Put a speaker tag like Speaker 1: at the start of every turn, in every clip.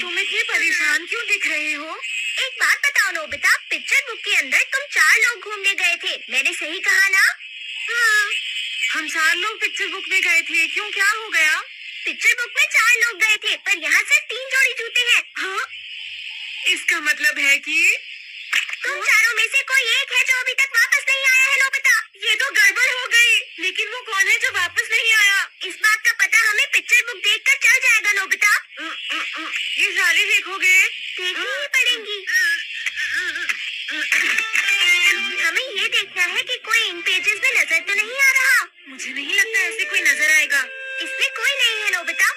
Speaker 1: तुम इतने परेशान क्यों दिख रहे हो?
Speaker 2: एक बात बताओ नोबिता पिक्चर बुक के अंदर तुम चार लोग घूमने गए थे। मैंने सही कहा ना?
Speaker 1: हाँ, हम चार लोग पिक्चर बुक में गए थे। क्यों क्या हो गया?
Speaker 2: पिक्चर बुक में चार लोग गए थे पर यहाँ सिर्फ़ तीन जोड़ी जूते हैं।
Speaker 1: हाँ। इसका मतलब है कि
Speaker 2: तुम चारों में से कोई एक है जो अभी तक वापस नहीं आया है नोबिता।
Speaker 1: ये तो गड़बड़ हो गई लेकिन वो कौन है जो वापस नहीं आया?
Speaker 2: इस बात का पता पिक्चर बुक देखकर चल जाएगा नोबिता।
Speaker 1: अ, अ, अ, ये सारे देखोगे?
Speaker 2: देखनी ही पड़ेंगी हमें ये देखना है कि कोई इन पेजेस में नज़र तो नहीं आ रहा।
Speaker 1: मुझे नहीं लगता ऐसे कोई नज़र आएगा।
Speaker 2: इसमें कोई नहीं है नोबिता।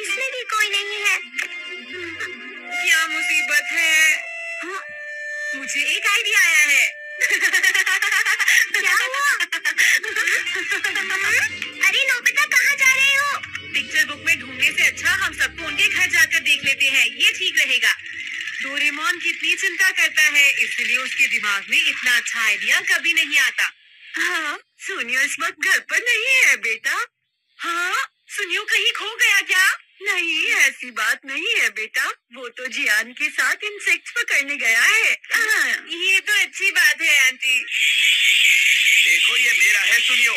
Speaker 2: इसमें भी कोई नहीं है।
Speaker 1: क्या मुसीबत है? हाँ, मुझे एक आइडिया आया है।
Speaker 2: क्या हुआ? अरे नोबिता कहाँ जा रहे हो?
Speaker 1: पिक्चर बुक में ढूँढने से अच्छा हम सबको उनके घर जाकर देख लेते हैं। ये ठीक रहेगा। डोरेमोन कितनी चिंता करता है इसलिए उसके दिमाग में इतना अच्छा आइडिया कभी नहीं आता। हाँ सुनियो इस वक्त घर पर नहीं है बेटा। हाँ सुनियो कहीं खो गया क्या? नहीं ऐसी बात नहीं है बेटा। वो तो जियान के साथ इंसेक्ट पकड़ने गया है। हाँ, ये तो अच्छी बात है
Speaker 3: देखो ये मेरा है सुनियो।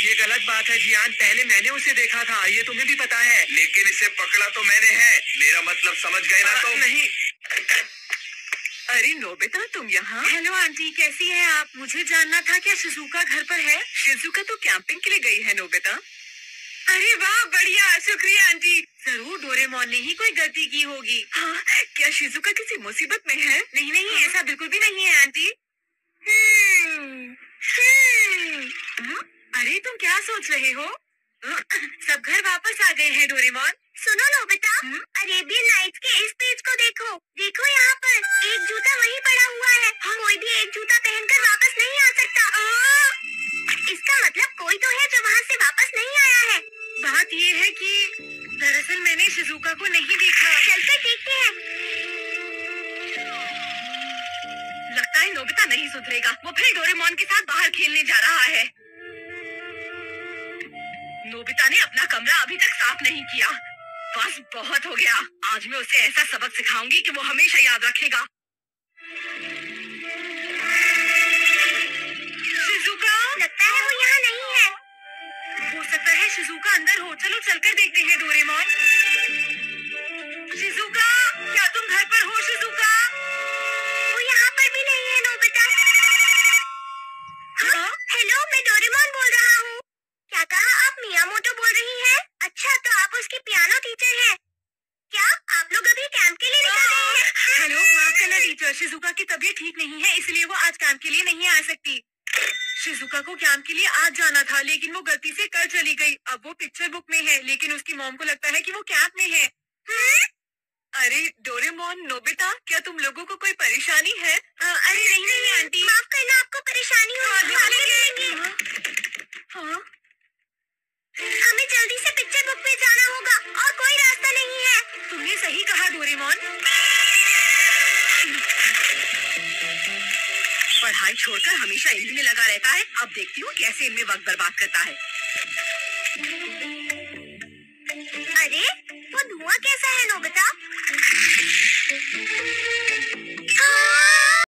Speaker 3: ये गलत बात है जियान पहले मैंने उसे देखा था ये तुम्हें भी पता है। लेकिन इसे पकड़ा तो मैंने है। मेरा मतलब समझ गए ना तुम?
Speaker 1: नहीं। अरे नोबिता तुम यहाँ? हेलो आंटी कैसी है आप? मुझे जानना था क्या शिजुका घर पर है। शिजुका तो कैंपिंग के लिए गई है नोबिता। अरे वाह बढ़िया शुक्रिया आंटी। ज़रूर डोरेमोन ने ही कोई गलती की होगी। हाँ क्या शिजुका किसी मुसीबत में है? नहीं नहीं हाँ? ऐसा बिल्कुल भी नहीं है आंटी हम्म, हम्म, हम्म, अरे तुम क्या सोच रहे हो? सब घर वापस आ गए हैं डोरेमोन।
Speaker 2: सुनो नोबिता
Speaker 1: हम्म?
Speaker 2: अरेबियन नाइट्स के इस पेज को देखो। देखो यहाँ पर एक जूता वहीं पड़ा हुआ है। कोई भी एक जूता पहनकर वापस नहीं आ सकता। इसका मतलब कोई तो है जो वहाँ से वापस नहीं आया है।
Speaker 1: बात ये है कि दरअसल मैंने शिजुका को नहीं देखा।
Speaker 2: चलकर देखते हैं।
Speaker 1: लगता है नोबिता नहीं सुधरेगा। वो फिर डोरेमोन के साथ बाहर खेलने जा रहा है। ने अपना कमरा अभी तक साफ़ नहीं किया। बस बहुत हो गया। आज मैं उसे ऐसा सबक सिखाऊँगी कि वो हमेशा याद रखेगा। शिजुका?
Speaker 2: लगता है वो यहाँ नहीं है।
Speaker 1: हो सकता है शिजुका अंदर हो। चलो चलकर देखते हैं डोरेमोन। शिजुका?
Speaker 2: उसकी पियानो टीचर है। क्या आप लोग अभी कैंप के लिए निकल रहे हैं?
Speaker 1: हेलो माफ़ करना टीचर शिजुका की तबीयत ठीक नहीं है इसलिए वो आज कैंप के लिए नहीं आ सकती। शिजुका को कैंप के लिए आज जाना था लेकिन वो गलती से कल चली गई। अब वो पिक्चर बुक में है लेकिन उसकी मॉम को लगता है कि वो कैंप में है।
Speaker 2: हम्म?
Speaker 1: अरे डोरेमोन नोबिता क्या तुम लोगों को कोई परेशानी है? अ, अरे नहीं पढ़ाई छोड़कर हमेशा इन्हीं में लगा रहता है। अब देखती हूँ कैसे इनमें वक्त बर्बाद करता है।
Speaker 2: अरे, वो धुआँ कैसा है, नोबिता?